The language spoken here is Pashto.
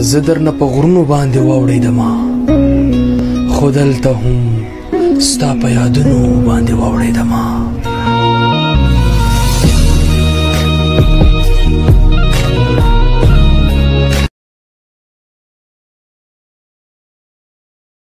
زه درنه په غرونو باندې واوړېدم خو دلته هم ستا په یادونو باندې واوړېدم